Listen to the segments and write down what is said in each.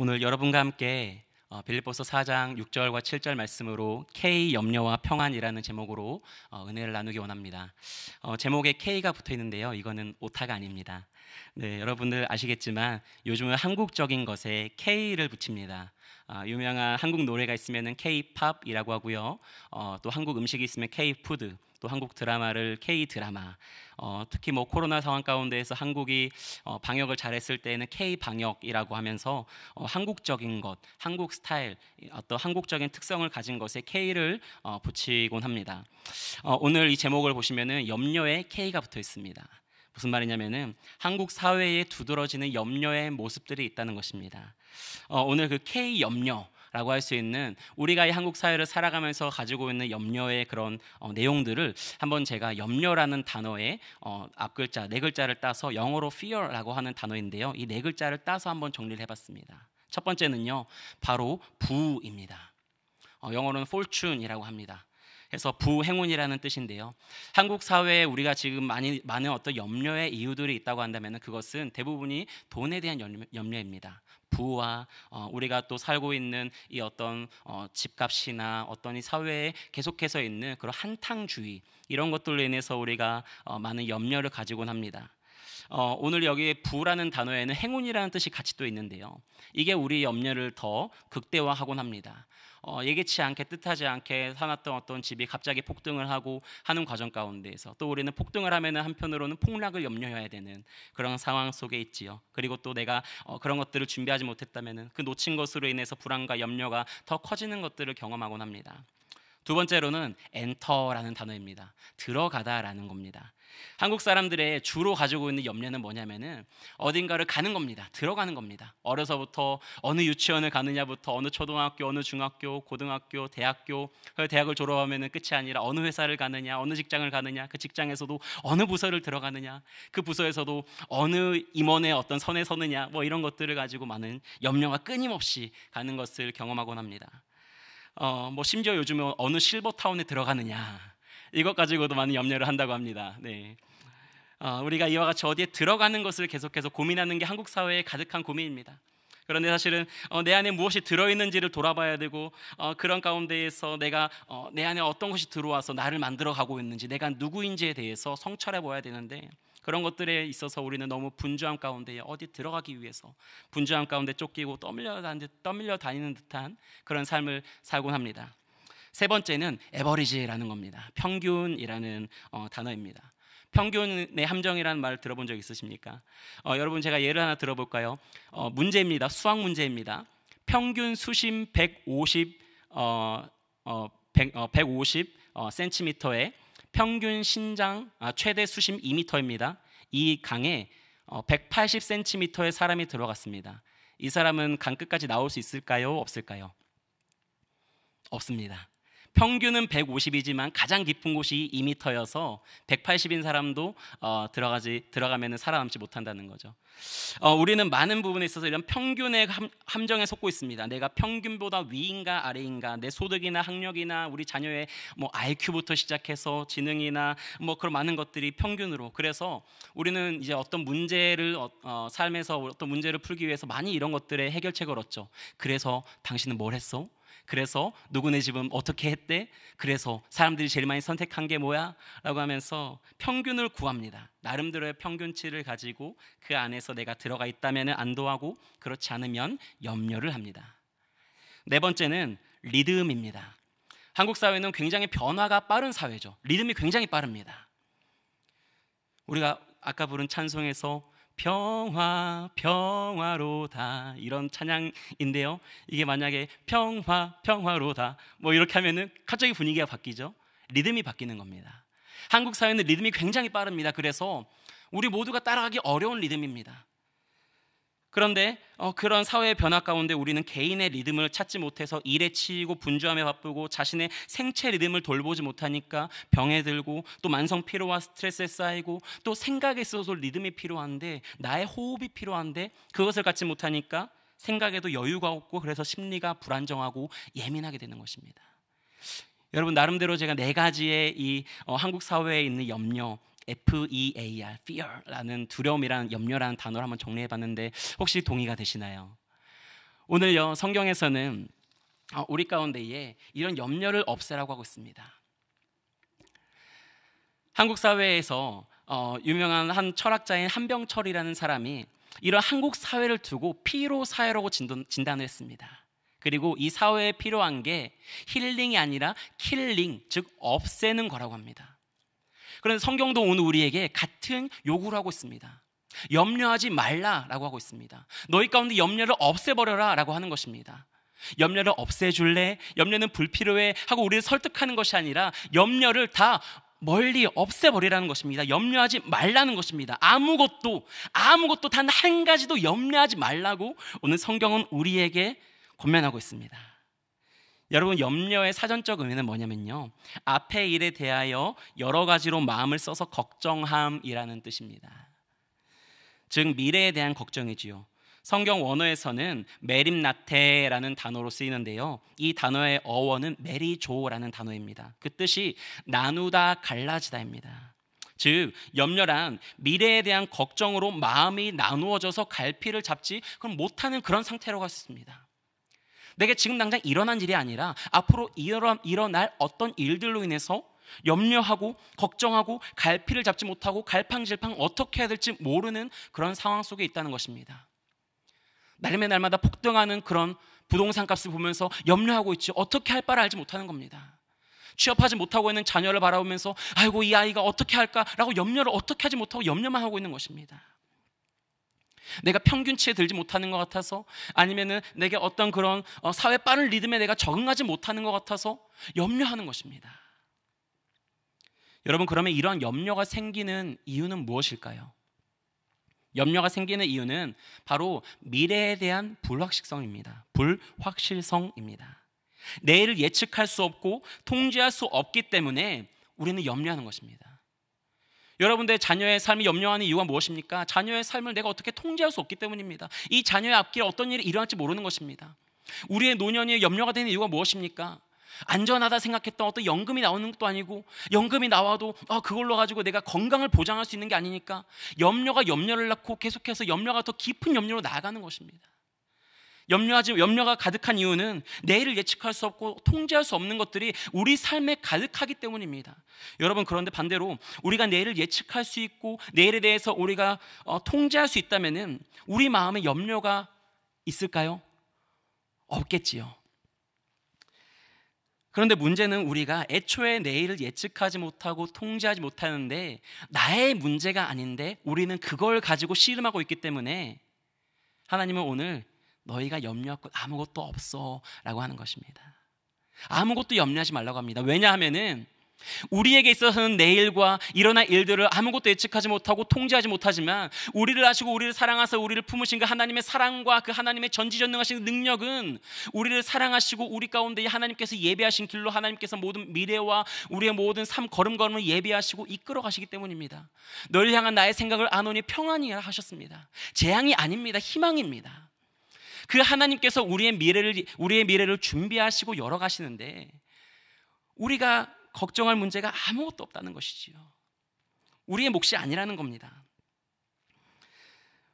오늘 여러분과 함께 어, 빌립보서 4장 6절과 7절 말씀으로 K 염려와 평안이라는 제목으로 어, 은혜를 나누기 원합니다. 어, 제목에 K가 붙어 있는데요. 이거는 오타가 아닙니다. 네, 여러분들 아시겠지만 요즘은 한국적인 것에 K를 붙입니다. 아, 유명한 한국 노래가 있으면 K-팝이라고 하고요. 어, 또 한국 음식이 있으면 K-푸드, 또 한국 드라마를 K 드라마. 어, 특히 뭐 코로나 상황 가운데에서 한국이 어, 방역을 잘했을 때는 K 방역이라고 하면서 어, 한국적인 것, 한국 스타일, 어떤 한국적인 특성을 가진 것에 K를 어, 붙이곤 합니다. 어, 오늘 이 제목을 보시면은 염려에 K가 붙어 있습니다. 무슨 말이냐면은 한국 사회에 두드러지는 염려의 모습들이 있다는 것입니다. 어, 오늘 그 K 염려 라고 할 수 있는 우리가 이 한국 사회를 살아가면서 가지고 있는 염려의 그런 어, 내용들을 한번 제가 염려라는 단어의 어, 앞 글자 네 글자를 따서 영어로 fear라고 하는 단어인데요. 이 네 글자를 따서 한번 정리를 해봤습니다. 첫 번째는요, 바로 부입니다. 어, 영어로는 fortune이라고 합니다. 그래서 부행운이라는 뜻인데요. 한국 사회에 우리가 지금 많이 많은 어떤 염려의 이유들이 있다고 한다면 그것은 대부분이 돈에 대한 염려, 입니다 부와 어, 우리가 또 살고 있는 이 어떤 어, 집값이나 어떤 이 사회에 계속해서 있는 그런 한탕주의 이런 것들로 인해서 우리가 어, 많은 염려를 가지곤 합니다. 어, 오늘 여기 부라는 단어에는 행운이라는 뜻이 같이 또 있는데요. 이게 우리 염려를 더 극대화하곤 합니다. 어, 예기치 않게 뜻하지 않게 사놨던 어떤 집이 갑자기 폭등을 하고 하는 과정 가운데에서 또 우리는 폭등을 하면은 한편으로는 폭락을 염려해야 되는 그런 상황 속에 있지요. 그리고 또 내가 어, 그런 것들을 준비하지 못했다면은 그 놓친 것으로 인해서 불안과 염려가 더 커지는 것들을 경험하곤 합니다. 두 번째로는 엔터라는 단어입니다. 들어가다라는 겁니다. 한국 사람들의 주로 가지고 있는 염려는 뭐냐면은 어딘가를 가는 겁니다. 들어가는 겁니다. 어려서부터 어느 유치원을 가느냐부터 어느 초등학교, 어느 중학교, 고등학교, 대학교, 그 대학을 졸업하면은 끝이 아니라 어느 회사를 가느냐, 어느 직장을 가느냐, 그 직장에서도 어느 부서를 들어가느냐, 그 부서에서도 어느 임원의 어떤 선에 서느냐, 뭐 이런 것들을 가지고 많은 염려가 끊임없이 가는 것을 경험하곤 합니다. 어, 뭐 심지어 요즘은 어느 실버타운에 들어가느냐 이것 가지고도 많은 염려를 한다고 합니다. 네. 어, 우리가 이와 같이 어디에 들어가는 것을 계속해서 고민하는 게 한국 사회의 가득한 고민입니다. 그런데 사실은 어, 내 안에 무엇이 들어있는지를 돌아봐야 되고 어, 그런 가운데에서 내가 어, 내 안에 어떤 것이 들어와서 나를 만들어 가고 있는지 내가 누구인지에 대해서 성찰해 보아야 되는데 그런 것들에 있어서 우리는 너무 분주함 가운데 어디 들어가기 위해서 분주함 가운데 쫓기고 떠밀려 다니는, 듯한 그런 삶을 살곤 합니다. 세 번째는 에버리지라는 겁니다. 평균이라는 어, 단어입니다. 평균의 함정이라는 말 들어본 적 있으십니까? 어, 여러분 제가 예를 하나 들어볼까요? 어, 문제입니다. 수학 문제입니다. 평균 수심 150 어, 어, 100, 어, 150 어, 센티미터에 평균 신장 아, 최대 수심 2m입니다. 이 강에 어, 180cm의 사람이 들어갔습니다. 이 사람은 강 끝까지 나올 수 있을까요? 없을까요? 없습니다. 평균은 150이지만 가장 깊은 곳이 2m여서 180인 사람도 어, 들어가지 들어가면 살아남지 못한다는 거죠. 어, 우리는 많은 부분에 있어서 이런 평균의 함, 정에 속고 있습니다. 내가 평균보다 위인가 아래인가, 내 소득이나 학력이나 우리 자녀의 뭐 IQ부터 시작해서 지능이나 뭐 그런 많은 것들이 평균으로. 그래서 우리는 이제 어떤 문제를 어, 어, 삶에서 어떤 문제를 풀기 위해서 많이 이런 것들의 해결책을 얻죠. 그래서 당신은 뭘 했어? 그래서 누구네 집은 어떻게 했대? 그래서 사람들이 제일 많이 선택한 게 뭐야? 라고 하면서 평균을 구합니다. 나름대로의 평균치를 가지고 그 안에서 내가 들어가 있다면 안도하고 그렇지 않으면 염려를 합니다. 네 번째는 리듬입니다. 한국 사회는 굉장히 변화가 빠른 사회죠. 리듬이 굉장히 빠릅니다. 우리가 아까 부른 찬송에서 평화 평화로다 이런 찬양인데요. 이게 만약에 평화 평화로다 뭐 이렇게 하면은 갑자기 분위기가 바뀌죠. 리듬이 바뀌는 겁니다. 한국 사회는 리듬이 굉장히 빠릅니다. 그래서 우리 모두가 따라가기 어려운 리듬입니다. 그런데 어, 그런 사회의 변화 가운데 우리는 개인의 리듬을 찾지 못해서 일에 치이고 분주함에 바쁘고 자신의 생체 리듬을 돌보지 못하니까 병에 들고 또 만성 피로와 스트레스에 쌓이고 또 생각에 있어서 리듬이 필요한데 나의 호흡이 필요한데 그것을 갖지 못하니까 생각에도 여유가 없고 그래서 심리가 불안정하고 예민하게 되는 것입니다. 여러분 나름대로 제가 네 가지의 이 어, 한국 사회에 있는 염려 F-E-A-R, fear라는 두려움이라는 염려라는 단어를 한번 정리해봤는데 혹시 동의가 되시나요? 오늘요 성경에서는 어, 우리 가운데에 이런 염려를 없애라고 하고 있습니다. 한국 사회에서 어, 유명한 한 철학자인 한병철이라는 사람이 이런 한국 사회를 두고 피로 사회라고 진단, 을 했습니다. 그리고 이 사회에 필요한 게 힐링이 아니라 killing, 즉 없애는 거라고 합니다. 그런데 성경도 오늘 우리에게 같은 요구를 하고 있습니다. 염려하지 말라라고 하고 있습니다. 너희 가운데 염려를 없애버려라라고 하는 것입니다. 염려를 없애줄래? 염려는 불필요해 하고 우리를 설득하는 것이 아니라 염려를 다 멀리 없애버리라는 것입니다. 염려하지 말라는 것입니다. 아무것도, 아무것도 단 한 가지도 염려하지 말라고 오늘 성경은 우리에게 권면하고 있습니다. 여러분, 염려의 사전적 의미는 뭐냐면요. 앞의 일에 대하여 여러 가지로 마음을 써서 걱정함이라는 뜻입니다. 즉, 미래에 대한 걱정이지요. 성경 원어에서는 메림나테라는 단어로 쓰이는데요. 이 단어의 어원은 메리조라는 단어입니다. 그 뜻이 나누다 갈라지다입니다. 즉 염려란 미래에 대한 걱정으로 마음이 나누어져서 갈피를 잡지 그럼 못하는 그런 상태로 있습니다. 내게 지금 당장 일어난 일이 아니라 앞으로 일어날, 일어날 어떤 일들로 인해서 염려하고 걱정하고 갈피를 잡지 못하고 갈팡질팡 어떻게 해야 될지 모르는 그런 상황 속에 있다는 것입니다. 날매 날마다 폭등하는 그런 부동산 값을 보면서 염려하고 있지 어떻게 할 바를 알지 못하는 겁니다. 취업하지 못하고 있는 자녀를 바라보면서 아이고 이 아이가 어떻게 할까라고 염려를 어떻게 하지 못하고 염려만 하고 있는 것입니다. 내가 평균치에 들지 못하는 것 같아서 아니면은 내게 어떤 그런 어, 사회 빠른 리듬에 내가 적응하지 못하는 것 같아서 염려하는 것입니다. 여러분 그러면 이러한 염려가 생기는 이유는 무엇일까요? 염려가 생기는 이유는 바로 미래에 대한 불확실성입니다. 불확실성입니다. 내일을 예측할 수 없고 통제할 수 없기 때문에 우리는 염려하는 것입니다. 여러분들 자녀의 삶이 염려하는 이유가 무엇입니까? 자녀의 삶을 내가 어떻게 통제할 수 없기 때문입니다. 이 자녀의 앞길에 어떤 일이 일어날지 모르는 것입니다. 우리의 노년이 염려가 되는 이유가 무엇입니까? 안전하다 생각했던 어떤 연금이 나오는 것도 아니고 연금이 나와도 아, 그걸로 가지고 내가 건강을 보장할 수 있는 게 아니니까 염려가 염려를 낳고 계속해서 염려가 더 깊은 염려로 나아가는 것입니다. 염려하지 염려가 가득한 이유는 내일을 예측할 수 없고 통제할 수 없는 것들이 우리 삶에 가득하기 때문입니다. 여러분 그런데 반대로 우리가 내일을 예측할 수 있고 내일에 대해서 우리가 어, 통제할 수 있다면은 우리 마음에 염려가 있을까요? 없겠지요. 그런데 문제는 우리가 애초에 내일을 예측하지 못하고 통제하지 못하는데 나의 문제가 아닌데 우리는 그걸 가지고 씨름하고 있기 때문에 하나님은 오늘 너희가 염려할 것 아무것도 없어 라고 하는 것입니다. 아무것도 염려하지 말라고 합니다. 왜냐하면은 우리에게 있어서는 내일과 일어날 일들을 아무것도 예측하지 못하고 통제하지 못하지만 우리를 아시고 우리를 사랑하사 우리를 품으신 그 하나님의 사랑과 그 하나님의 전지전능하신 능력은 우리를 사랑하시고 우리 가운데 하나님께서 예배하신 길로 하나님께서 모든 미래와 우리의 모든 삶 걸음걸음을 예배하시고 이끌어 가시기 때문입니다. 널 향한 나의 생각을 아노니 평안이라 하셨습니다. 재앙이 아닙니다. 희망입니다. 그 하나님께서 우리의 미래를 우리의 미래를 준비하시고 열어 가시는데 우리가 걱정할 문제가 아무것도 없다는 것이지요. 우리의 몫이 아니라는 겁니다.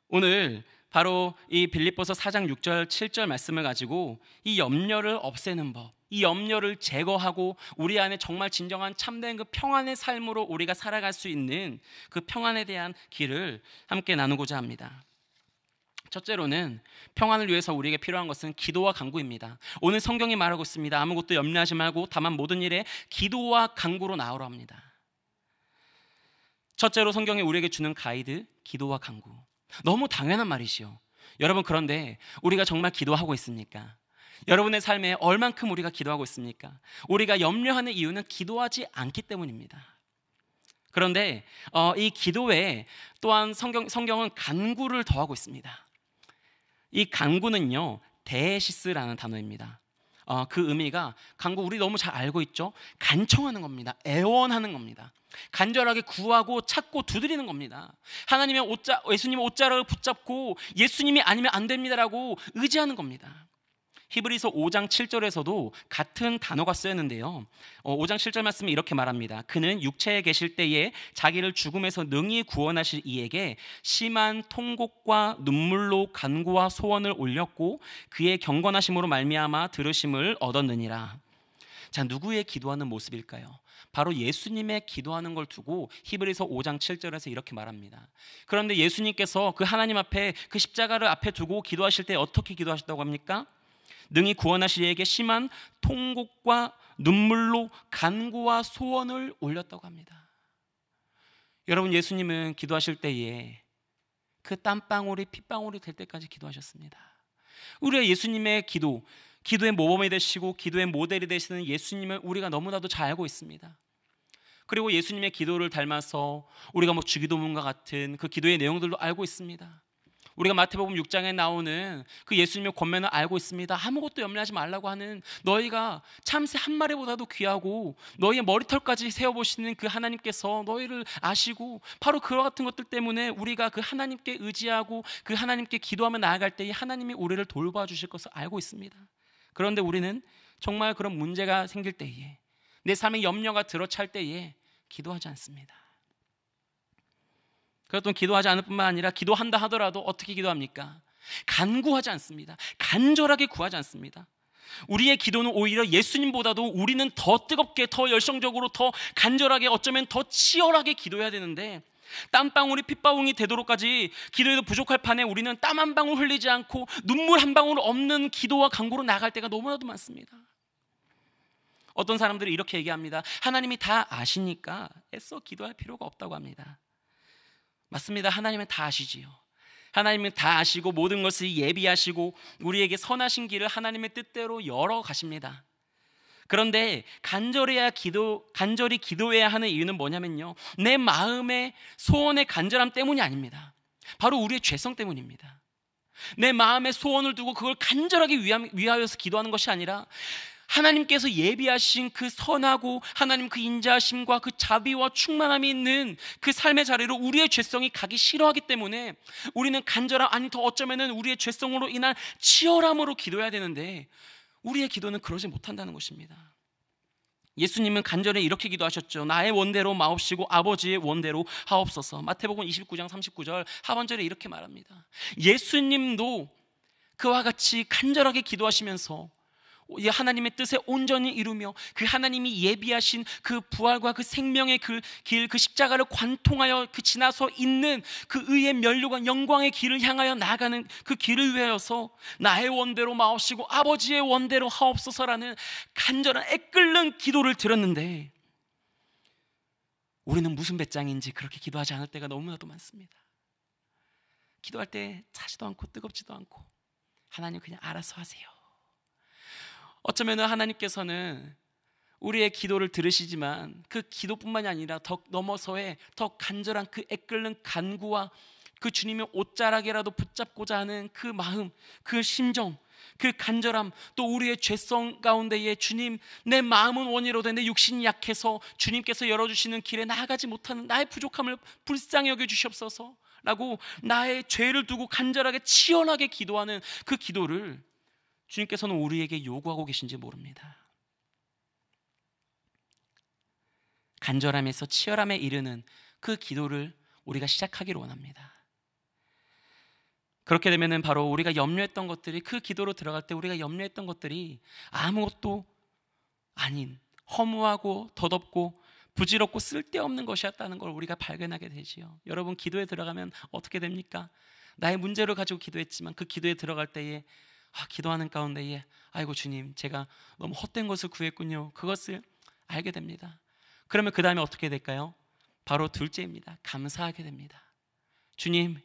오늘 바로 이 빌립보서 4장 6절 7절 말씀을 가지고 이 염려를 없애는 법, 이 염려를 제거하고 우리 안에 정말 진정한 참된 그 평안의 삶으로 우리가 살아갈 수 있는 그 평안에 대한 길을 함께 나누고자 합니다. 첫째로는 평안을 위해서 우리에게 필요한 것은 기도와 간구입니다. 오늘 성경이 말하고 있습니다. 아무것도 염려하지 말고 다만 모든 일에 기도와 간구로 나오라 합니다. 첫째로 성경이 우리에게 주는 가이드, 기도와 간구. 너무 당연한 말이시요. 여러분 그런데 우리가 정말 기도하고 있습니까? 여러분의 삶에 얼만큼 우리가 기도하고 있습니까? 우리가 염려하는 이유는 기도하지 않기 때문입니다. 그런데 어, 이 기도에 또한 성경, 성경은 간구를 더하고 있습니다. 이 간구는요 데시스라는 단어입니다. 어, 그 의미가 간구 우리 너무 잘 알고 있죠. 간청하는 겁니다. 애원하는 겁니다. 간절하게 구하고 찾고 두드리는 겁니다. 하나님의 옷자, 예수님의 옷자락을 붙잡고 예수님이 아니면 안 됩니다라고 의지하는 겁니다. 히브리서 5장 7절에서도 같은 단어가 쓰였는데요. 5장 어, 7절 말씀이 이렇게 말합니다. 그는 육체에 계실 때에 자기를 죽음에서 능히 구원하실 이에게 심한 통곡과 눈물로 간구와 소원을 올렸고 그의 경건하심으로 말미암아 들으심을 얻었느니라. 자, 누구의 기도하는 모습일까요? 바로 예수님의 기도하는 걸 두고 히브리서 5장 7절에서 이렇게 말합니다. 그런데 예수님께서 그 하나님 앞에 그 십자가를 앞에 두고 기도하실 때 어떻게 기도하셨다고 합니까? 능히 구원하실 이에게 심한 통곡과 눈물로 간구와 소원을 올렸다고 합니다. 여러분 예수님은 기도하실 때에 그 땀방울이 핏방울이 될 때까지 기도하셨습니다. 우리가 예수님의 기도, 기도의 모범이 되시고 기도의 모델이 되시는 예수님을 우리가 너무나도 잘 알고 있습니다. 그리고 예수님의 기도를 닮아서 우리가 뭐 주기도문과 같은 그 기도의 내용들도 알고 있습니다. 우리가 마태복음 6장에 나오는 그 예수님의 권면을 알고 있습니다. 아무것도 염려하지 말라고 하는 너희가 참새 한 마리보다도 귀하고 너희의 머리털까지 세어보시는 그 하나님께서 너희를 아시고 바로 그와 같은 것들 때문에 우리가 그 하나님께 의지하고 그 하나님께 기도하며 나아갈 때에 하나님이 우리를 돌봐 주실 것을 알고 있습니다. 그런데 우리는 정말 그런 문제가 생길 때에 내 삶의 염려가 들어찰 때에 기도하지 않습니다. 그것도 기도하지 않을 뿐만 아니라 기도한다 하더라도 어떻게 기도합니까? 간구하지 않습니다. 간절하게 구하지 않습니다. 우리의 기도는 오히려 예수님보다도 우리는 더 뜨겁게, 더 열성적으로, 더 간절하게, 어쩌면 더 치열하게 기도해야 되는데 땀방울이 핏방울이 되도록까지 기도해도 부족할 판에 우리는 땀 한 방울 흘리지 않고 눈물 한 방울 없는 기도와 간구로 나갈 때가 너무나도 많습니다. 어떤 사람들이 이렇게 얘기합니다. 하나님이 다 아시니까 애써 기도할 필요가 없다고 합니다. 맞습니다. 하나님은 다 아시지요. 하나님은 다 아시고 모든 것을 예비하시고 우리에게 선하신 길을 하나님의 뜻대로 열어 가십니다. 그런데 간절해야 기도 간절히 기도해야 하는 이유는 뭐냐면요. 내 마음의 소원의 간절함 때문이 아닙니다. 바로 우리의 죄성 때문입니다. 내 마음의 소원을 두고 그걸 간절하게 위하여서 기도하는 것이 아니라 하나님께서 예비하신 그 선하고 하나님 그 인자하심과 그 자비와 충만함이 있는 그 삶의 자리로 우리의 죄성이 가기 싫어하기 때문에 우리는 간절함 아니 더 어쩌면은 우리의 죄성으로 인한 치열함으로 기도해야 되는데 우리의 기도는 그러지 못한다는 것입니다. 예수님은 간절히 이렇게 기도하셨죠. 나의 원대로 마옵시고 아버지의 원대로 하옵소서. 마태복음 29장 39절 하반절에 이렇게 말합니다. 예수님도 그와 같이 간절하게 기도하시면서 하나님의 뜻에 온전히 이루며 그 하나님이 예비하신 그 부활과 그 생명의 그 길, 그 십자가를 관통하여 그 지나서 있는 그 의의 면류관 영광의 길을 향하여 나가는 그 길을 위하여서 나의 원대로 마옵시고 아버지의 원대로 하옵소서라는 간절한 애끓는 기도를 드렸는데 우리는 무슨 배짱인지 그렇게 기도하지 않을 때가 너무나도 많습니다. 기도할 때 차지도 않고 뜨겁지도 않고 하나님 그냥 알아서 하세요. 어쩌면 하나님께서는 우리의 기도를 들으시지만 그 기도뿐만이 아니라 더 넘어서의 더 간절한 그 애끓는 간구와 그 주님의 옷자락이라도 붙잡고자 하는 그 마음, 그 심정, 그 간절함, 또 우리의 죄성 가운데에 주님, 내 마음은 원이로되 내 육신이 약해서 주님께서 열어주시는 길에 나아가지 못하는 나의 부족함을 불쌍히 여겨 주시옵소서. 라고 나의 죄를 두고 간절하게 치열하게 기도하는 그 기도를 주님께서는 우리에게 요구하고 계신지 모릅니다. 간절함에서 치열함에 이르는 그 기도를 우리가 시작하기를 원합니다. 그렇게 되면은 바로 우리가 염려했던 것들이 그 기도로 들어갈 때 우리가 염려했던 것들이 아무것도 아닌 허무하고 덧없고 부질없고 쓸데없는 것이었다는 걸 우리가 발견하게 되지요. 여러분 기도에 들어가면 어떻게 됩니까? 나의 문제를 가지고 기도했지만 그 기도에 들어갈 때에 아, 기도하는 가운데에 아이고 주님 제가 너무 헛된 것을 구했군요. 그것을 알게 됩니다. 그러면 그 다음에 어떻게 될까요? 바로 둘째입니다. 감사하게 됩니다. 주님,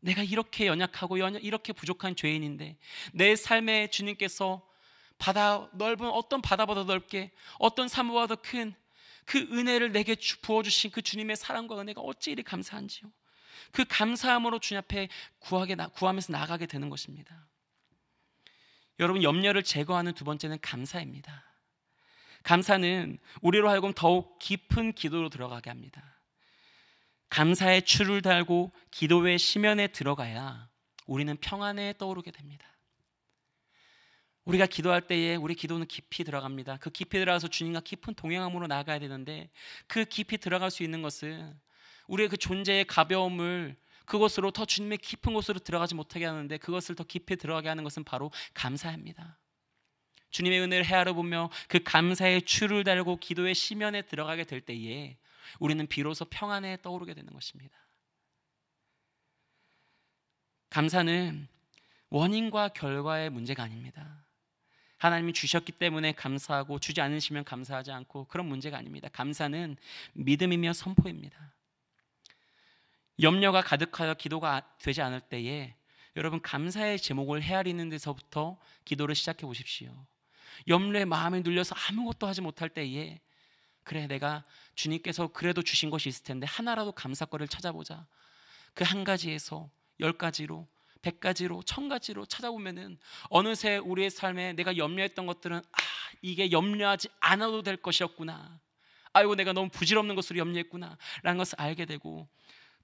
내가 이렇게 연약하고 이렇게 부족한 죄인인데 내 삶에 주님께서 바다 넓은 어떤 바다보다 넓게 어떤 사무보다 더큰그 은혜를 내게 부어 주신 그 주님의 사랑과 은혜가 어찌 이리 감사한지요. 그 감사함으로 주님 앞에 구하게 구하면서 나가게 되는 것입니다. 여러분 염려를 제거하는 두 번째는 감사입니다. 감사는 우리로 하여금 더욱 깊은 기도로 들어가게 합니다. 감사의 추를 달고 기도의 심연에 들어가야 우리는 평안에 떠오르게 됩니다. 우리가 기도할 때에 우리 기도는 깊이 들어갑니다. 그 깊이 들어가서 주님과 깊은 동행함으로 나아가야 되는데 그 깊이 들어갈 수 있는 것은 우리의 그 존재의 가벼움을 그곳으로 더 주님의 깊은 곳으로 들어가지 못하게 하는데 그것을 더 깊이 들어가게 하는 것은 바로 감사합니다. 주님의 은혜를 헤아려 보며 그 감사의 추를 달고 기도의 시면에 들어가게 될 때에 우리는 비로소 평안에 떠오르게 되는 것입니다. 감사는 원인과 결과의 문제가 아닙니다. 하나님이 주셨기 때문에 감사하고 주지 않으시면 감사하지 않고 그런 문제가 아닙니다. 감사는 믿음이며 선포입니다. 염려가 가득하여 기도가 되지 않을 때에 여러분 감사의 제목을 헤아리는 데서부터 기도를 시작해 보십시오. 염려의 마음에 눌려서 아무것도 하지 못할 때에 그래 내가 주님께서 그래도 주신 것이 있을 텐데 하나라도 감사거리를 찾아보자. 그 한 가지에서 열 가지로 백 가지로 천 가지로 찾아보면은 어느새 우리의 삶에 내가 염려했던 것들은 아 이게 염려하지 않아도 될 것이었구나. 아이고 내가 너무 부질없는 것으로 염려했구나 라는 것을 알게 되고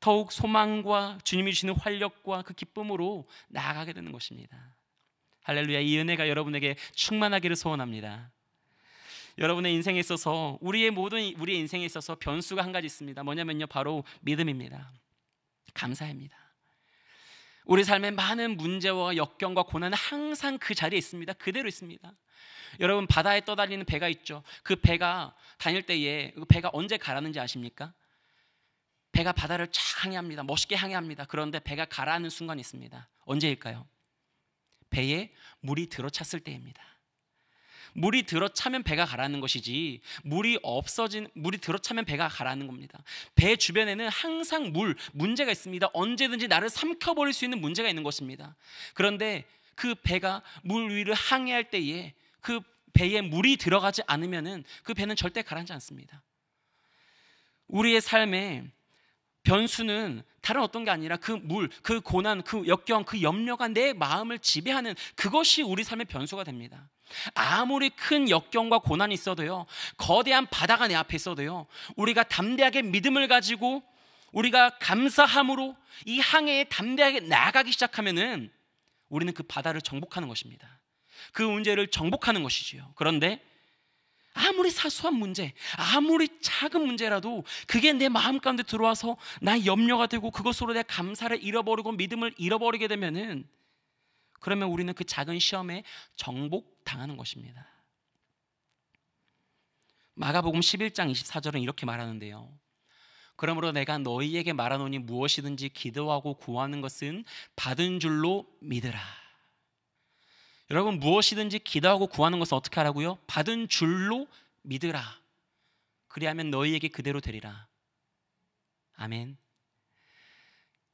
더욱 소망과 주님이 주시는 활력과 그 기쁨으로 나아가게 되는 것입니다. 할렐루야 이 은혜가 여러분에게 충만하기를 소원합니다. 여러분의 인생에 있어서 우리의 모든 우리의 인생에 있어서 변수가 한 가지 있습니다. 뭐냐면요 바로 믿음입니다. 감사입니다. 우리 삶의 많은 문제와 역경과 고난은 항상 그 자리에 있습니다. 그대로 있습니다. 여러분 바다에 떠다니는 배가 있죠. 그 배가 다닐 때에 그 배가 언제 가라는지 아십니까? 배가 바다를 쫙 항해합니다. 멋있게 항해합니다. 그런데 배가 가라앉는 순간이 있습니다. 언제일까요? 배에 물이 들어찼을 때입니다. 물이 들어차면 배가 가라앉는 것이지 물이 없어진 물이 들어차면 배가 가라앉는 겁니다. 배 주변에는 항상 물 문제가 있습니다. 언제든지 나를 삼켜 버릴 수 있는 문제가 있는 것입니다. 그런데 그 배가 물 위를 항해할 때에 그 배에 물이 들어가지 않으면은 그 배는 절대 가라앉지 않습니다. 우리의 삶에 변수는 다른 어떤 게 아니라 그 물, 그 고난, 그 역경, 그 염려가 내 마음을 지배하는 그것이 우리 삶의 변수가 됩니다. 아무리 큰 역경과 고난이 있어도요, 거대한 바다가 내 앞에 있어도요, 우리가 담대하게 믿음을 가지고 우리가 감사함으로 이 항해에 담대하게 나아가기 시작하면은 우리는 그 바다를 정복하는 것입니다. 그 문제를 정복하는 것이지요. 그런데 아무리 사소한 문제, 아무리 작은 문제라도 그게 내 마음 가운데 들어와서 나의 염려가 되고 그것으로 내 감사를 잃어버리고 믿음을 잃어버리게 되면은 그러면 우리는 그 작은 시험에 정복당하는 것입니다. 마가복음 11장 24절은 이렇게 말하는데요. 그러므로 내가 너희에게 말하노니 무엇이든지 기도하고 구하는 것은 받은 줄로 믿으라. 여러분 무엇이든지 기도하고 구하는 것을 어떻게 하라고요? 받은 줄로 믿으라. 그리하면 너희에게 그대로 되리라. 아멘.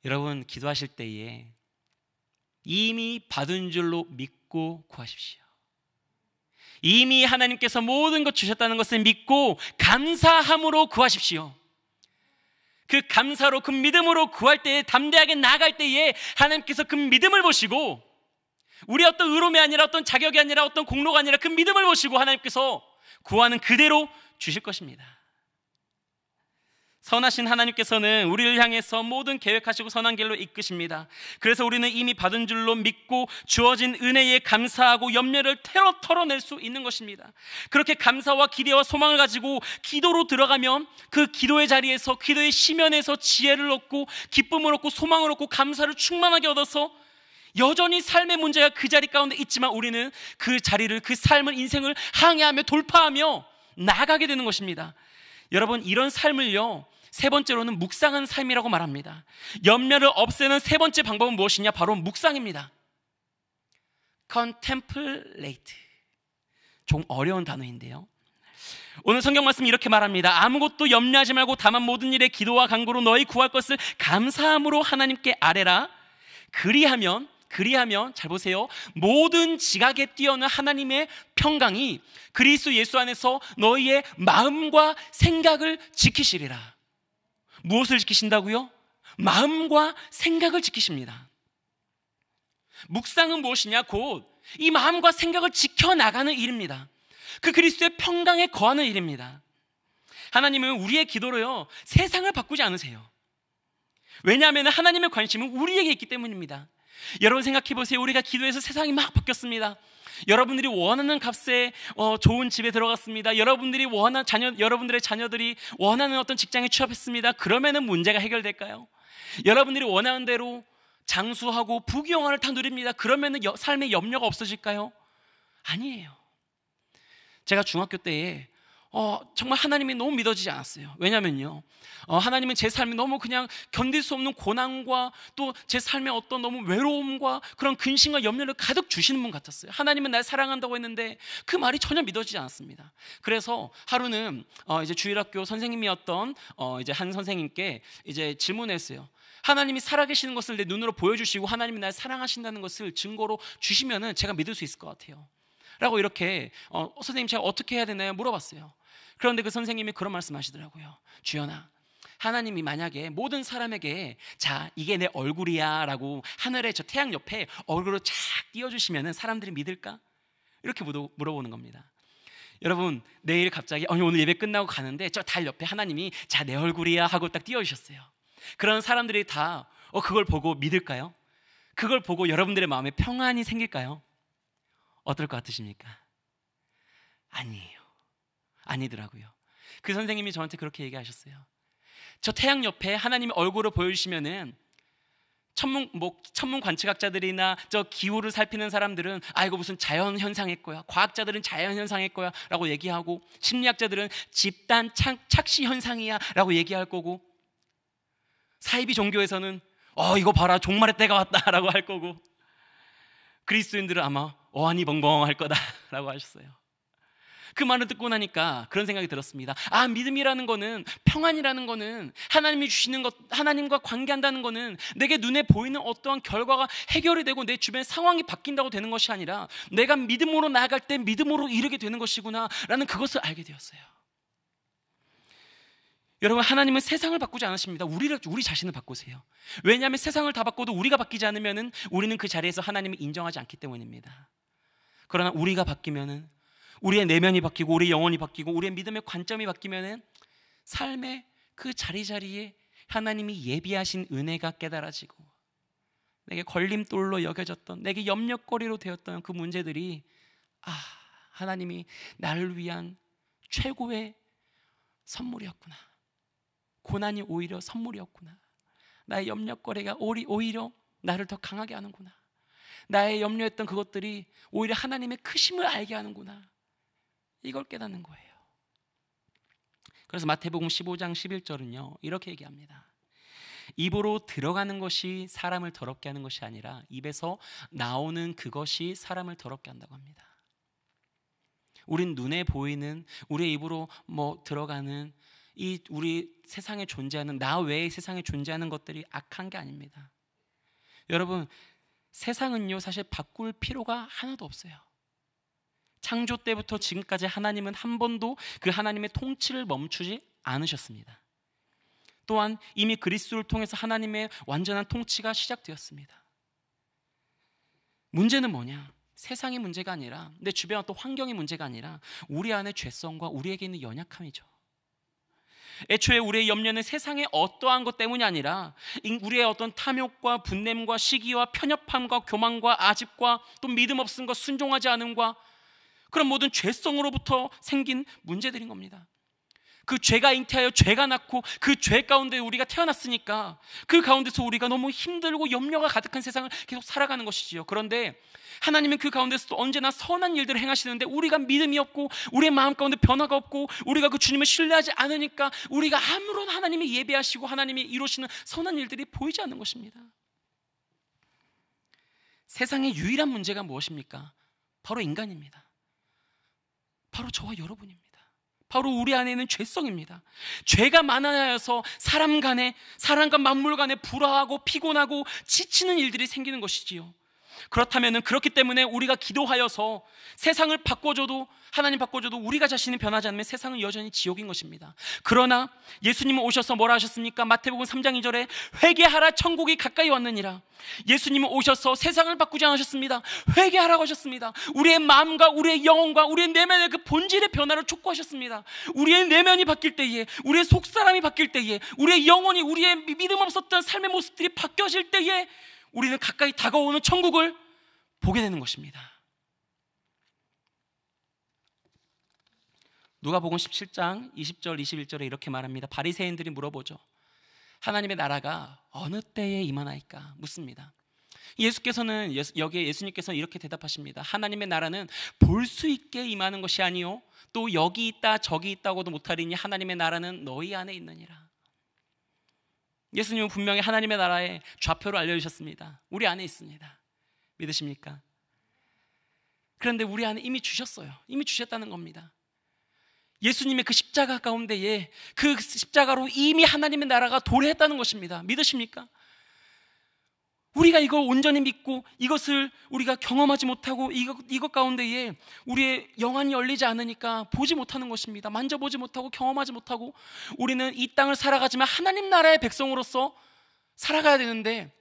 여러분 기도하실 때에 이미 받은 줄로 믿고 구하십시오. 이미 하나님께서 모든 것 주셨다는 것을 믿고 감사함으로 구하십시오. 그 감사로 그 믿음으로 구할 때에 담대하게 나아갈 때에 하나님께서 그 믿음을 보시고 우리 어떤 의로움이 아니라 어떤 자격이 아니라 어떤 공로가 아니라 그 믿음을 보시고 하나님께서 구하는 그대로 주실 것입니다. 선하신 하나님께서는 우리를 향해서 모든 계획하시고 선한 길로 이끄십니다. 그래서 우리는 이미 받은 줄로 믿고 주어진 은혜에 감사하고 염려를 테러 털어낼 수 있는 것입니다. 그렇게 감사와 기대와 소망을 가지고 기도로 들어가면 그 기도의 자리에서 기도의 시면에서 지혜를 얻고 기쁨을 얻고 소망을 얻고 감사를 충만하게 얻어서 여전히 삶의 문제가 그 자리 가운데 있지만 우리는 그 자리를 그 삶을 인생을 항해하며 돌파하며 나가게 되는 것입니다. 여러분 이런 삶을요 세 번째로는 묵상한 삶이라고 말합니다. 염려를 없애는 세 번째 방법은 무엇이냐? 바로 묵상입니다. contemplate. 좀 어려운 단어인데요. 오늘 성경 말씀 이렇게 말합니다. 아무것도 염려하지 말고 다만 모든 일에 기도와 간구로 너희 구할 것을 감사함으로 하나님께 아뢰라. 그리하면 그리하면 잘 보세요. 모든 지각에 뛰어난 하나님의 평강이 그리스도 예수 안에서 너희의 마음과 생각을 지키시리라. 무엇을 지키신다고요? 마음과 생각을 지키십니다. 묵상은 무엇이냐? 곧 이 마음과 생각을 지켜나가는 일입니다. 그 그리스도의 평강에 거하는 일입니다. 하나님은 우리의 기도로요, 세상을 바꾸지 않으세요. 왜냐하면 하나님의 관심은 우리에게 있기 때문입니다. 여러분 생각해 보세요. 우리가 기도해서 세상이 막 바뀌었습니다. 여러분들이 원하는 값에 어, 좋은 집에 들어갔습니다. 여러분들이 원하는 자녀, 여러분들의 자녀들이 원하는 어떤 직장에 취업했습니다. 그러면은 문제가 해결될까요? 여러분들이 원하는 대로 장수하고 부귀영화를 다 누립니다. 그러면은 여, 삶에 염려가 없어질까요? 아니에요. 제가 중학교 때에 어, 정말 하나님이 너무 믿어지지 않았어요. 왜냐면요. 어, 하나님은 제 삶이 너무 그냥 견딜 수 없는 고난과 또 제 삶의 어떤 너무 외로움과 그런 근심과 염려를 가득 주시는 분 같았어요. 하나님은 날 사랑한다고 했는데 그 말이 전혀 믿어지지 않았습니다. 그래서 하루는 어, 이제 주일학교 선생님이었던 어, 이제 한 선생님께 이제 질문했어요. 하나님이 살아계시는 것을 내 눈으로 보여주시고 하나님이 날 사랑하신다는 것을 증거로 주시면은 제가 믿을 수 있을 것 같아요. 라고 이렇게 어, 선생님 제가 어떻게 해야 되나요? 물어봤어요. 그런데 그 선생님이 그런 말씀 하시더라고요. 주연아, 하나님이 만약에 모든 사람에게 자, 이게 내 얼굴이야 라고 하늘의 저 태양 옆에 얼굴을 쫙 띄워주시면 사람들이 믿을까? 이렇게 물어보는 겁니다. 여러분, 내일 갑자기, 아니, 오늘 예배 끝나고 가는데 저 달 옆에 하나님이 자, 내 얼굴이야 하고 딱 띄워주셨어요. 그런 사람들이 다 어, 그걸 보고 믿을까요? 그걸 보고 여러분들의 마음에 평안이 생길까요? 어떨 것 같으십니까? 아니에요. 아니더라고요. 그 선생님이 저한테 그렇게 얘기하셨어요. 저 태양 옆에 하나님의 얼굴을 보여주시면은 천문 뭐 천문 관측학자들이나 저 기후를 살피는 사람들은 아 이거 무슨 자연 현상일 거야. 과학자들은 자연 현상일 거야라고 얘기하고 심리학자들은 집단 착, 착시 현상이야라고 얘기할 거고 사이비 종교에서는 어 이거 봐라 종말의 때가 왔다라고 할 거고 그리스도인들은 아마 어안이 벙벙할 거다라고 하셨어요. 그 말을 듣고 나니까 그런 생각이 들었습니다. 아, 믿음이라는 거는 평안이라는 거는 하나님이 주시는 것, 하나님과 관계한다는 거는 내게 눈에 보이는 어떠한 결과가 해결이 되고 내 주변 상황이 바뀐다고 되는 것이 아니라 내가 믿음으로 나아갈 때 믿음으로 이르게 되는 것이구나라는 그것을 알게 되었어요. 여러분 하나님은 세상을 바꾸지 않으십니다. 우리를 우리 자신을 바꾸세요. 왜냐하면 세상을 다 바꿔도 우리가 바뀌지 않으면은 우리는 그 자리에서 하나님을 인정하지 않기 때문입니다. 그러나 우리가 바뀌면은 우리의 내면이 바뀌고 우리의 영혼이 바뀌고 우리의 믿음의 관점이 바뀌면은 삶의 그 자리자리에 하나님이 예비하신 은혜가 깨달아지고 내게 걸림돌로 여겨졌던 내게 염려거리로 되었던 그 문제들이 아 하나님이 나를 위한 최고의 선물이었구나. 고난이 오히려 선물이었구나. 나의 염려거리가 오히려 나를 더 강하게 하는구나. 나의 염려했던 그것들이 오히려 하나님의 크심을 알게 하는구나 이걸 깨닫는 거예요. 그래서 마태복음 15장 11절은요. 이렇게 얘기합니다. 입으로 들어가는 것이 사람을 더럽게 하는 것이 아니라 입에서 나오는 그것이 사람을 더럽게 한다고 합니다. 우린 눈에 보이는 우리의 입으로 뭐 들어가는 이 우리 세상에 존재하는 나 외의 세상에 존재하는 것들이 악한 게 아닙니다. 여러분 세상은요 사실 바꿀 필요가 하나도 없어요. 창조 때부터 지금까지 하나님은 한 번도 그 하나님의 통치를 멈추지 않으셨습니다. 또한 이미 그리스도를 통해서 하나님의 완전한 통치가 시작되었습니다. 문제는 뭐냐? 세상의 문제가 아니라 내 주변 어떤 환경의 문제가 아니라 우리 안의 죄성과 우리에게 있는 연약함이죠. 애초에 우리의 염려는 세상의 어떠한 것 때문이 아니라 우리의 어떤 탐욕과 분냄과 시기와 편협함과 교만과 아집과 또 믿음 없음과 순종하지 않음과 그런 모든 죄성으로부터 생긴 문제들인 겁니다. 그 죄가 잉태하여 죄가 낳고 그 죄 가운데 우리가 태어났으니까 그 가운데서 우리가 너무 힘들고 염려가 가득한 세상을 계속 살아가는 것이지요. 그런데 하나님은 그 가운데서도 언제나 선한 일들을 행하시는데 우리가 믿음이 없고 우리의 마음 가운데 변화가 없고 우리가 그 주님을 신뢰하지 않으니까 우리가 아무런 하나님이 예배하시고 하나님이 이루시는 선한 일들이 보이지 않는 것입니다. 세상의 유일한 문제가 무엇입니까? 바로 인간입니다. 바로 저와 여러분입니다. 바로 우리 안에 있는 죄성입니다. 죄가 많아서 사람 간에, 사람과 만물 간에 불화하고 피곤하고 지치는 일들이 생기는 것이지요. 그렇다면 그렇기 때문에 우리가 기도하여서 세상을 바꿔줘도 하나님 바꿔줘도 우리가 자신이 변하지 않으면 세상은 여전히 지옥인 것입니다. 그러나 예수님은 오셔서 뭐라 하셨습니까? 마태복음 3장 2절에 회개하라 천국이 가까이 왔느니라. 예수님은 오셔서 세상을 바꾸지 않으셨습니다. 회개하라고 하셨습니다. 우리의 마음과 우리의 영혼과 우리의 내면의 그 본질의 변화를 촉구하셨습니다. 우리의 내면이 바뀔 때에 우리의 속사람이 바뀔 때에 우리의 영혼이 우리의 믿음 없었던 삶의 모습들이 바뀌어질 때에 우리는 가까이 다가오는 천국을 보게 되는 것입니다. 누가복음 17장 20절 21절에 이렇게 말합니다. 바리새인들이 물어보죠. 하나님의 나라가 어느 때에 임하나이까 묻습니다. 예수께서는 여기에 예수님께서 이렇게 대답하십니다. 하나님의 나라는 볼 수 있게 임하는 것이 아니요 또 여기 있다 저기 있다고도 못하리니 하나님의 나라는 너희 안에 있느니라. 예수님은 분명히 하나님의 나라의 좌표를 알려주셨습니다. 우리 안에 있습니다. 믿으십니까? 그런데 우리 안에 이미 주셨어요. 이미 주셨다는 겁니다. 예수님의 그 십자가 가운데에 그 십자가로 이미 하나님의 나라가 도래했다는 것입니다. 믿으십니까? 우리가 이걸 온전히 믿고 이것을 우리가 경험하지 못하고 이것, 이것 가운데에 우리의 영안이 열리지 않으니까 보지 못하는 것입니다. 만져보지 못하고 경험하지 못하고 우리는 이 땅을 살아가지만 하나님 나라의 백성으로서 살아가야 되는데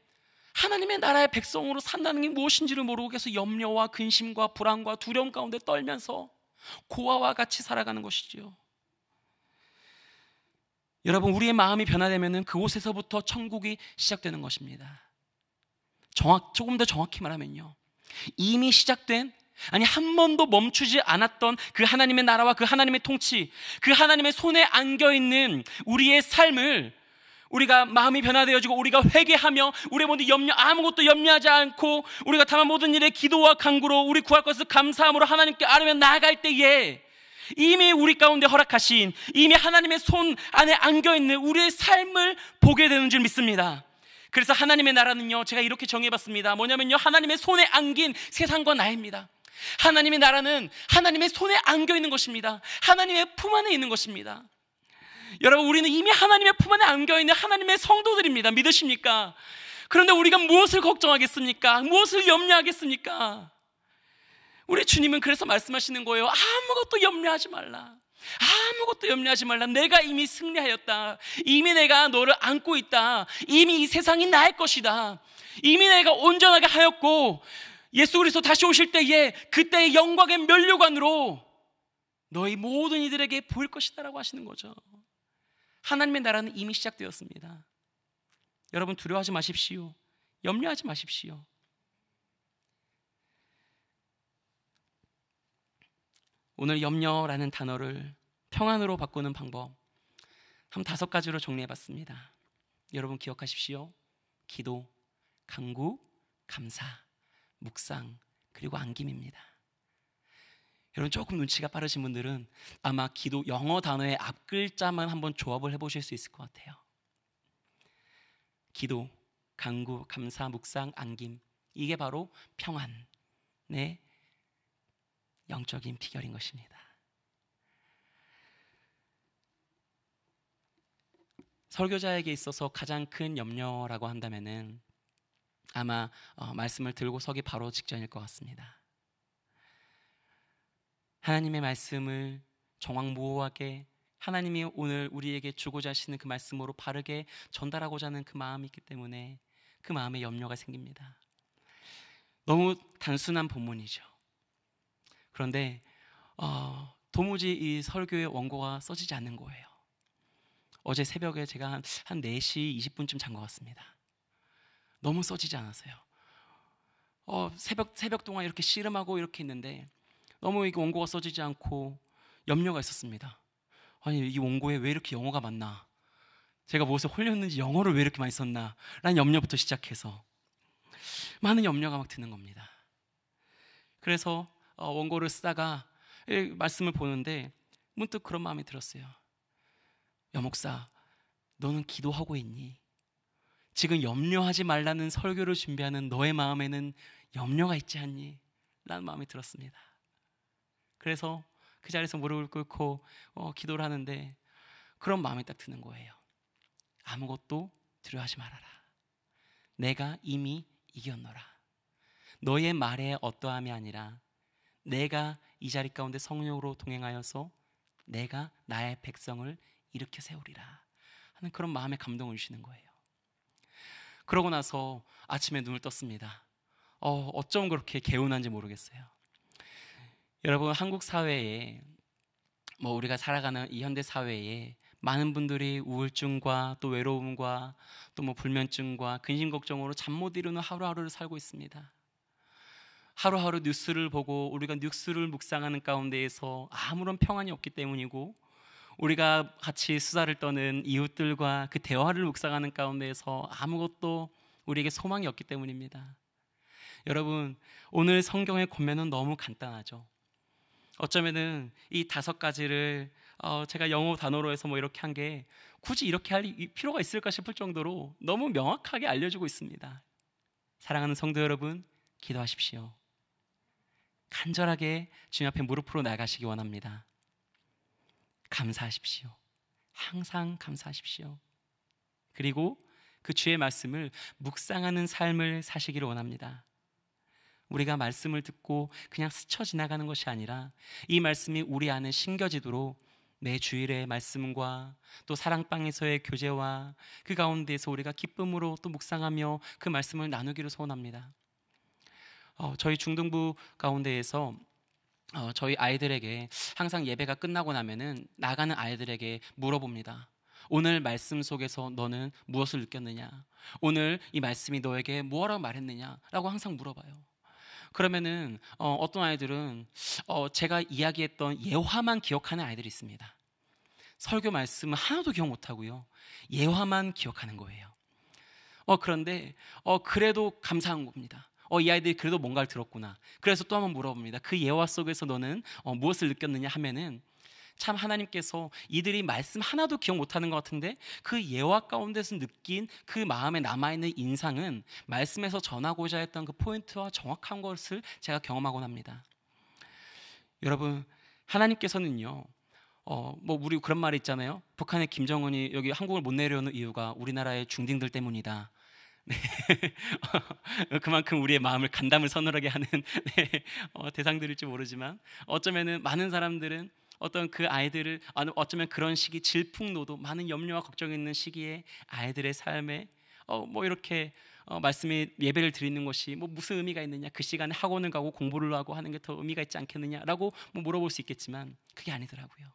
하나님의 나라의 백성으로 산다는 게 무엇인지를 모르고 계속 염려와 근심과 불안과 두려움 가운데 떨면서 고아와 같이 살아가는 것이지요. 여러분, 우리의 마음이 변화되면 그곳에서부터 천국이 시작되는 것입니다. 정확, 조금 더 정확히 말하면요. 이미 시작된 아니 한 번도 멈추지 않았던 그 하나님의 나라와 그 하나님의 통치, 그 하나님의 손에 안겨 있는 우리의 삶을 우리가 마음이 변화되어지고 우리가 회개하며 우리 모두 염려 아무것도 염려하지 않고 우리가 다만 모든 일에 기도와 간구로 우리 구할 것을 감사함으로 하나님께 아뢰며 나아갈 때에 이미 우리 가운데 허락하신 이미 하나님의 손 안에 안겨 있는 우리의 삶을 보게 되는 줄 믿습니다. 그래서 하나님의 나라는요, 제가 이렇게 정해봤습니다. 뭐냐면요, 하나님의 손에 안긴 세상과 나입니다. 하나님의 나라는 하나님의 손에 안겨 있는 것입니다. 하나님의 품 안에 있는 것입니다. 여러분, 우리는 이미 하나님의 품 안에 안겨 있는 하나님의 성도들입니다. 믿으십니까? 그런데 우리가 무엇을 걱정하겠습니까? 무엇을 염려하겠습니까? 우리 주님은 그래서 말씀하시는 거예요. 아무것도 염려하지 말라. 아무것도 염려하지 말라. 내가 이미 승리하였다. 이미 내가 너를 안고 있다. 이미 이 세상이 나의 것이다. 이미 내가 온전하게 하였고 예수 그리스도 다시 오실 때에 그때의 영광의 면류관으로 너희 모든 이들에게 보일 것이다라고 하시는 거죠. 하나님의 나라는 이미 시작되었습니다. 여러분 두려워하지 마십시오. 염려하지 마십시오. 오늘 염려라는 단어를 평안으로 바꾸는 방법 한 다섯 가지로 정리해 봤습니다. 여러분 기억하십시오. 기도, 강구, 감사, 묵상, 그리고 안김입니다. 여러분 조금 눈치가 빠르신 분들은 아마 기도 영어 단어의 앞 글자만 한번 조합을 해 보실 수 있을 것 같아요. 기도, 강구, 감사, 묵상, 안김. 이게 바로 평안의 영적인 비결인 것입니다. 설교자에게 있어서 가장 큰 염려라고 한다면은 아마 어, 말씀을 들고 서기 바로 직전일 것 같습니다. 하나님의 말씀을 정확무호하게 하나님이 오늘 우리에게 주고자 하시는 그 말씀으로 바르게 전달하고자 하는 그 마음이 있기 때문에 그 마음에 염려가 생깁니다. 너무 단순한 본문이죠. 그런데 어, 도무지 이 설교의 원고가 써지지 않는 거예요. 어제 새벽에 제가 한, 한 4시 20분쯤 잔 것 같습니다. 너무 써지지 않았어요. 어, 새벽, 새벽 동안 이렇게 씨름하고 이렇게 있는데 너무 이게 원고가 써지지 않고 염려가 있었습니다. 아니, 이 원고에 왜 이렇게 영어가 많나? 제가 무엇에 홀렸는지 영어를 왜 이렇게 많이 썼나? 라는 염려부터 시작해서 많은 염려가 막 드는 겁니다. 그래서 어, 원고를 쓰다가 말씀을 보는데 문득 그런 마음이 들었어요. 여 목사, 너는 기도하고 있니? 지금 염려하지 말라는 설교를 준비하는 너의 마음에는 염려가 있지 않니? 라는 마음이 들었습니다. 그래서 그 자리에서 무릎을 꿇고 어, 기도를 하는데 그런 마음이 딱 드는 거예요. 아무것도 두려워하지 말아라. 내가 이미 이겼노라. 너의 말에 어떠함이 아니라 내가 이 자리 가운데 성령으로 동행하여서 내가 나의 백성을 일으켜 세우리라 하는 그런 마음의 감동을 주시는 거예요. 그러고 나서 아침에 눈을 떴습니다. 어, 어쩜 그렇게 개운한지 모르겠어요. 여러분 한국 사회에 뭐 우리가 살아가는 이 현대 사회에 많은 분들이 우울증과 또 외로움과 또 뭐 불면증과 근심 걱정으로 잠 못 이루는 하루하루를 살고 있습니다. 하루하루 뉴스를 보고 우리가 뉴스를 묵상하는 가운데에서 아무런 평안이 없기 때문이고 우리가 같이 수다를 떠는 이웃들과 그 대화를 묵상하는 가운데에서 아무것도 우리에게 소망이 없기 때문입니다. 여러분, 오늘 성경의 권면은 너무 간단하죠. 어쩌면은 이 다섯 가지를 어, 제가 영어 단어로 해서 뭐 이렇게 한 게 굳이 이렇게 할 필요가 있을까 싶을 정도로 너무 명확하게 알려주고 있습니다. 사랑하는 성도 여러분, 기도하십시오. 간절하게 주님 앞에 무릎으로 나가시기 원합니다. 감사하십시오. 항상 감사하십시오. 그리고 그 주의 말씀을 묵상하는 삶을 사시기를 원합니다. 우리가 말씀을 듣고 그냥 스쳐 지나가는 것이 아니라 이 말씀이 우리 안에 심겨지도록 매 주일의 말씀과 또 사랑방에서의 교제와 그 가운데에서 우리가 기쁨으로 또 묵상하며 그 말씀을 나누기를 소원합니다. 어, 저희 중등부 가운데에서 어, 저희 아이들에게 항상 예배가 끝나고 나면은 나가는 아이들에게 물어봅니다. 오늘 말씀 속에서 너는 무엇을 느꼈느냐? 오늘 이 말씀이 너에게 무엇라고 말했느냐?라고 항상 물어봐요. 그러면은 어, 떤 아이들은 어, 제가 이야기했던 예화만 기억하는 아이들이 있습니다. 설교 말씀은 하나도 기억 못하고요. 예화만 기억하는 거예요. 어, 그런데 어, 그래도 감사한 겁니다. 어, 이 아이들이 그래도 뭔가를 들었구나. 그래서 또 한번 물어봅니다. 그 예화 속에서 너는 어, 무엇을 느꼈느냐 하면은 참 하나님께서 이들이 말씀 하나도 기억 못하는 것 같은데 그 예화 가운데서 느낀 그 마음에 남아있는 인상은 말씀에서 전하고자 했던 그 포인트와 정확한 것을 제가 경험하곤 합니다. 여러분 하나님께서는요 어, 뭐 우리 그런 말이 있잖아요. 북한의 김정은이 여기 한국을 못 내려오는 이유가 우리나라의 중딩들 때문이다. 네. 그만큼 우리의 마음을 간담을 서늘하게 하는 네. 어, 대상들일지 모르지만 어쩌면은 많은 사람들은 어떤 그 아이들을 어쩌면 그런 시기 질풍노도 많은 염려와 걱정이 있는 시기에 아이들의 삶에 어, 뭐 이렇게 어, 말씀에 예배를 드리는 것이 뭐 무슨 의미가 있느냐 그 시간에 학원을 가고 공부를 하고 하는 게 더 의미가 있지 않겠느냐라고 뭐 물어볼 수 있겠지만 그게 아니더라고요.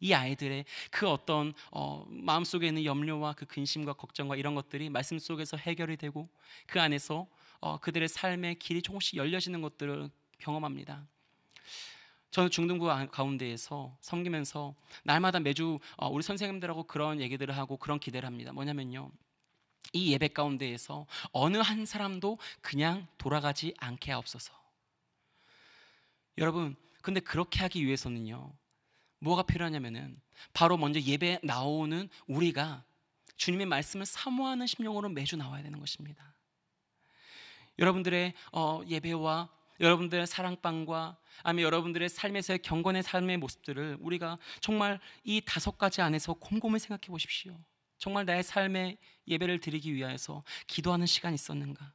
이 아이들의 그 어떤 어, 마음속에 있는 염려와 그 근심과 걱정과 이런 것들이 말씀 속에서 해결이 되고 그 안에서 어, 그들의 삶의 길이 조금씩 열려지는 것들을 경험합니다. 저는 중등부 가운데에서 섬기면서 날마다 매주 어, 우리 선생님들하고 그런 얘기들을 하고 그런 기대를 합니다. 뭐냐면요. 이 예배 가운데에서 어느 한 사람도 그냥 돌아가지 않게 하옵소서. 여러분, 근데 그렇게 하기 위해서는요. 뭐가 필요하냐면은 바로 먼저 예배 나오는 우리가 주님의 말씀을 사모하는 심령으로 매주 나와야 되는 것입니다. 여러분들의 어, 예배와 여러분들의 사랑방과 아니면 여러분들의 삶에서의 경건의 삶의 모습들을 우리가 정말 이 다섯 가지 안에서 곰곰이 생각해 보십시오. 정말 나의 삶의 예배를 드리기 위하여서 기도하는 시간이 있었는가?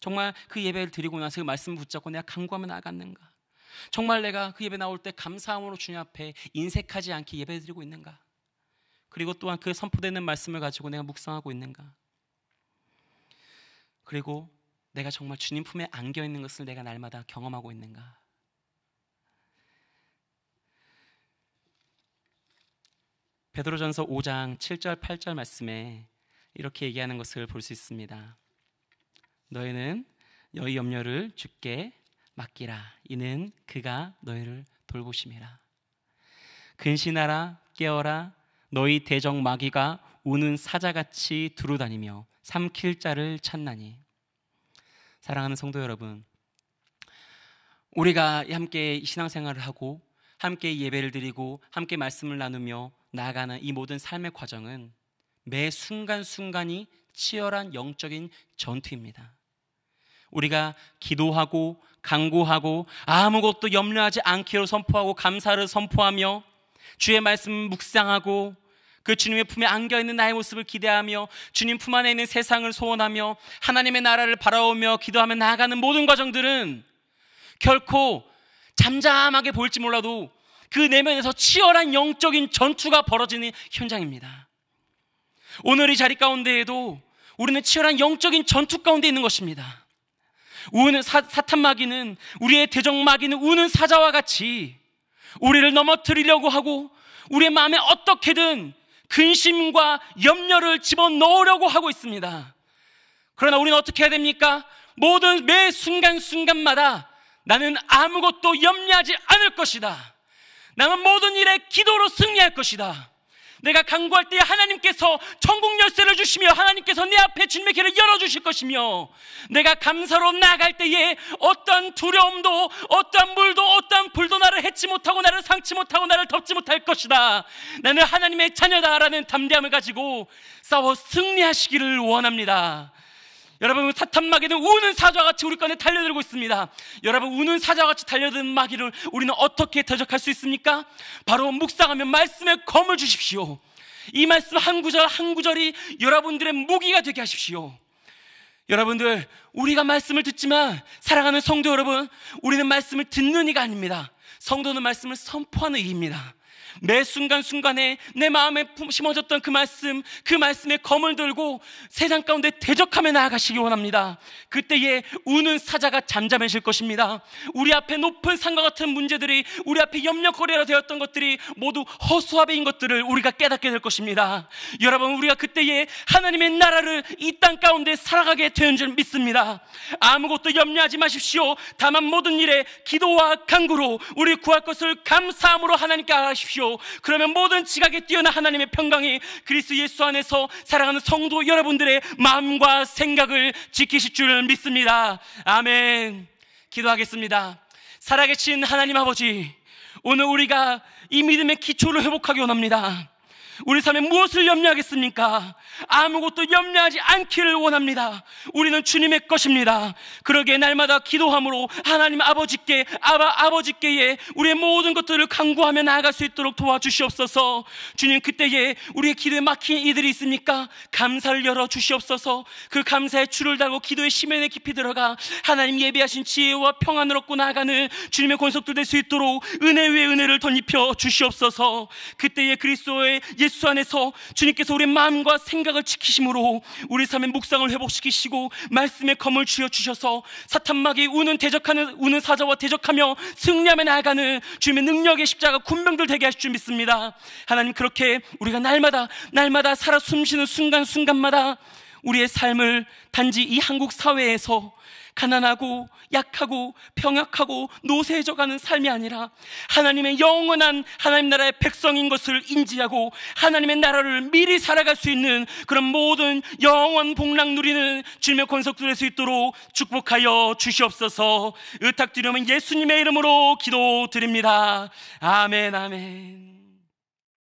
정말 그 예배를 드리고 나서 그 말씀을 붙잡고 내가 강구하며 나갔는가? 정말 내가 그 예배 나올 때 감사함으로 주님 앞에 인색하지 않게 예배 드리고 있는가? 그리고 또한 그 선포되는 말씀을 가지고 내가 묵상하고 있는가? 그리고 내가 정말 주님 품에 안겨 있는 것을 내가 날마다 경험하고 있는가? 베드로전서 5장 7절 8절 말씀에 이렇게 얘기하는 것을 볼 수 있습니다. 너희는 너희 염려를 주께 맡기라. 이는 그가 너희를 돌보심이라. 근신하라 깨어라 너희 대적 마귀가 우는 사자같이 두루다니며 삼킬 자를 찾나니. 사랑하는 성도 여러분, 우리가 함께 신앙생활을 하고 함께 예배를 드리고 함께 말씀을 나누며 나아가는 이 모든 삶의 과정은 매 순간순간이 치열한 영적인 전투입니다. 우리가 기도하고 강구하고 아무것도 염려하지 않기로 선포하고 감사를 선포하며 주의 말씀 묵상하고 그 주님의 품에 안겨 있는 나의 모습을 기대하며 주님 품 안에 있는 세상을 소원하며 하나님의 나라를 바라오며 기도하며 나아가는 모든 과정들은 결코 잠잠하게 보일지 몰라도 그 내면에서 치열한 영적인 전투가 벌어지는 현장입니다. 오늘 이 자리 가운데에도 우리는 치열한 영적인 전투 가운데 있는 것입니다. 우는 사, 사탄 마귀는 우리의 대적 마귀는 우는 사자와 같이 우리를 넘어뜨리려고 하고 우리의 마음에 어떻게든 근심과 염려를 집어넣으려고 하고 있습니다. 그러나 우리는 어떻게 해야 됩니까? 모든 매 순간순간마다 나는 아무것도 염려하지 않을 것이다. 나는 모든 일에 기도로 승리할 것이다. 내가 간구할 때 하나님께서 천국 열쇠를 주시며 하나님께서 내 앞에 주님의 길을 열어주실 것이며 내가 감사로 나아갈 때에 어떠한 두려움도 어떠한 물도 어떠한 불도 나를 해치 못하고 나를 상치 못하고 나를 덮지 못할 것이다. 나는 하나님의 자녀다라는 담대함을 가지고 싸워 승리하시기를 원합니다 여러분 사탄 마귀는 우는 사자와 같이 우리 건에 달려들고 있습니다. 여러분 우는 사자와 같이 달려드는 마귀를 우리는 어떻게 대적할 수 있습니까? 바로 묵상하면 말씀에 검을 주십시오. 이 말씀 한 구절 한 구절이 여러분들의 무기가 되게 하십시오. 여러분들 우리가 말씀을 듣지만 사랑하는 성도 여러분 우리는 말씀을 듣는 이가 아닙니다. 성도는 말씀을 선포하는 이입니다. 매 순간순간에 내 마음에 심어졌던 그 말씀, 그 말씀의 검을 들고 세상 가운데 대적하며 나아가시기 원합니다. 그때에 우는 사자가 잠잠해질 것입니다. 우리 앞에 높은 산과 같은 문제들이 우리 앞에 염려거리가 되었던 것들이 모두 허수아비인 것들을 우리가 깨닫게 될 것입니다. 여러분, 우리가 그때에 하나님의 나라를 이 땅 가운데 살아가게 되는 줄 믿습니다. 아무것도 염려하지 마십시오. 다만 모든 일에 기도와 간구로 우리 구할 것을 감사함으로 하나님께 알아십시오. 그러면 모든 지각에 뛰어난 하나님의 평강이 그리스 예수 안에서 사랑하는 성도 여러분들의 마음과 생각을 지키실 줄 믿습니다. 아멘. 기도하겠습니다. 살아계신 하나님 아버지, 오늘 우리가 이 믿음의 기초를 회복하기 원합니다. 우리 삶에 무엇을 염려하겠습니까? 아무것도 염려하지 않기를 원합니다. 우리는 주님의 것입니다. 그러기에 날마다 기도함으로 하나님 아버지께 아바 아버지께에 우리의 모든 것들을 강구하며 나아갈 수 있도록 도와주시옵소서. 주님 그때에 우리의 기도에 막힌 이들이 있습니까? 감사를 열어 주시옵소서. 그 감사의 줄을 달고 기도의 심연에 깊이 들어가 하나님 예비하신 지혜와 평안을 얻고 나아가는 주님의 권속들 될 수 있도록 은혜 위에 은혜를 덧입혀 주시옵소서. 그때에 그리스도의 예수 안에서 주님께서 우리 마음과 생각을 지키심으로 우리 삶의 묵상을 회복시키시고 말씀의 검을 쥐어 주셔서 사탄막이 우는 대적하는 우는 사자와 대적하며 승리하며 나아가는 주님의 능력의 십자가 군병들 되게 하실 줄 믿습니다. 하나님 그렇게 우리가 날마다 날마다 살아 숨쉬는 순간 순간마다 우리의 삶을 단지 이 한국 사회에서 가난하고 약하고 병약하고 노쇠해져가는 삶이 아니라 하나님의 영원한 하나님 나라의 백성인 것을 인지하고 하나님의 나라를 미리 살아갈 수 있는 그런 모든 영원 복락 누리는 주님의 권속 들을 수 있도록 축복하여 주시옵소서 의탁드리면 예수님의 이름으로 기도드립니다. 아멘 아멘